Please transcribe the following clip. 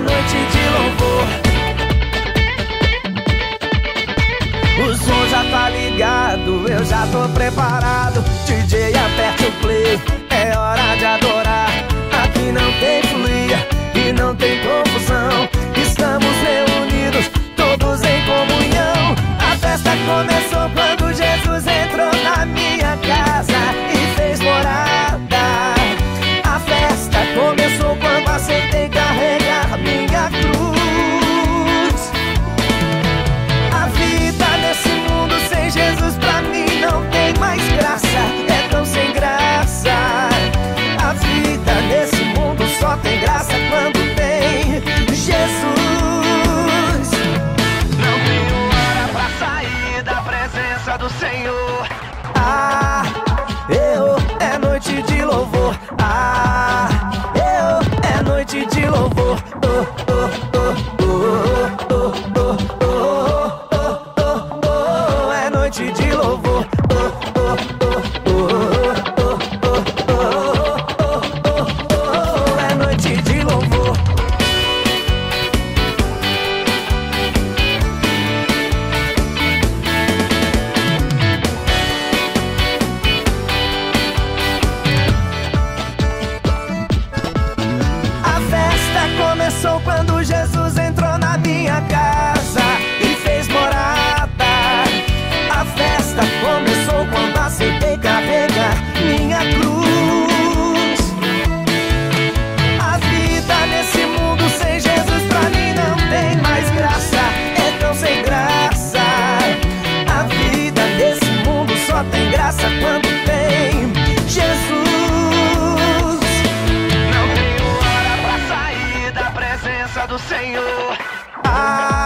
noite de louvor. O som já tá ligado, eu já tô preparado. DJ, aperta o play. É noite de louvor. passa quando tem Jesus. Não tem hora pra sair da presença do Senhor. Ah.